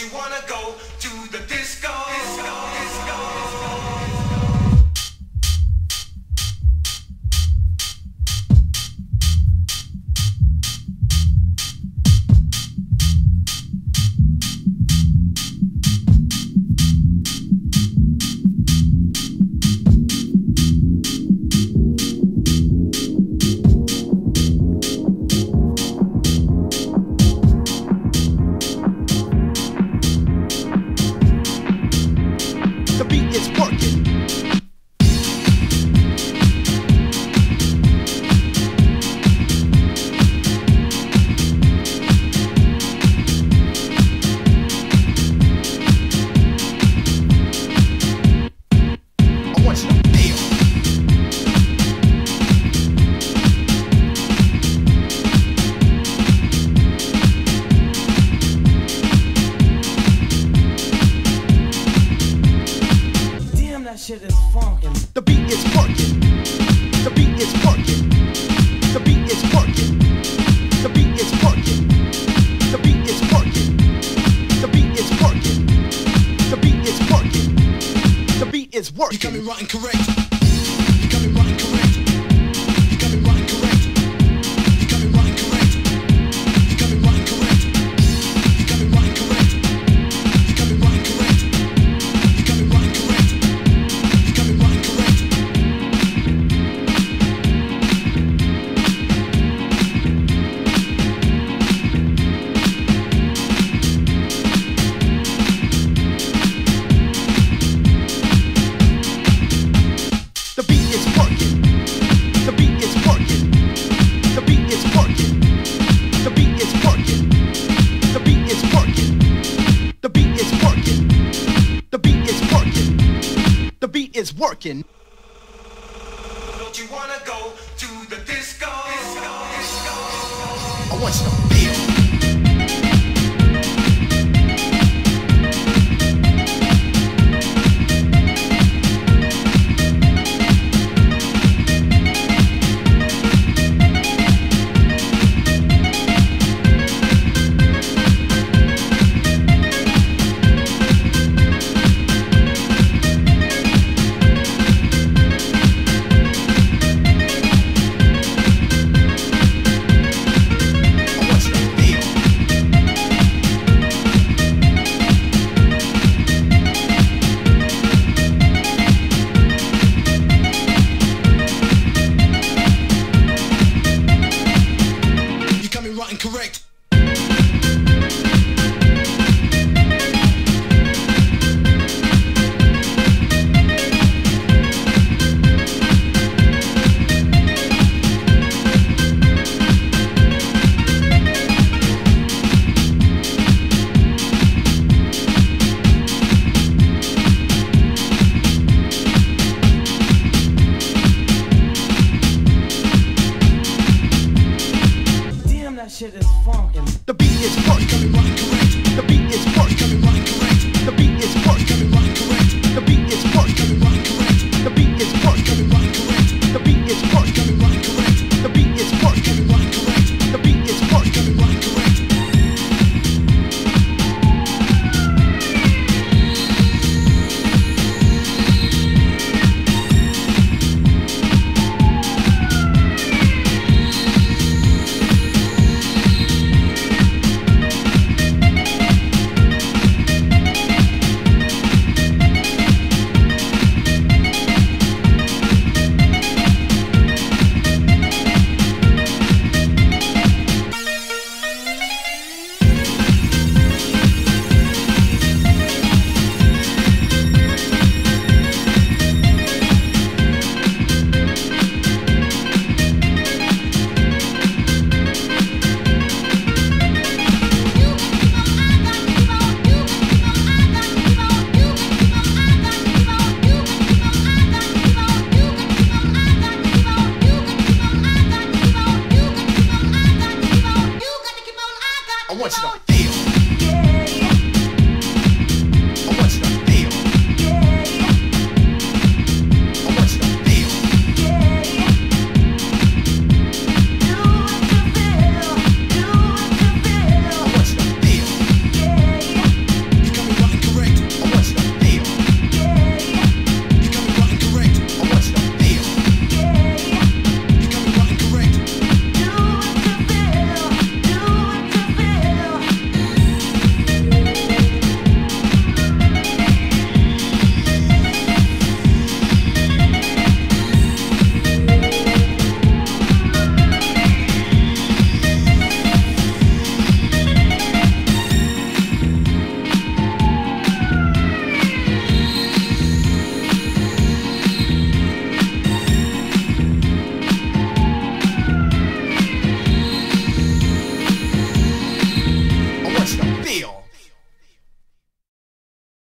you wanna shit is funkin'. The beat is working. The beat is working. The beat is working. The beat is working. The beat is working. The beat is working. The beat is working. The beat is working. You got me right and correct. working. Don't you wanna go to the disco? disco, disco, disco. I want you to feel. shit is funky. The beat is funky. want you to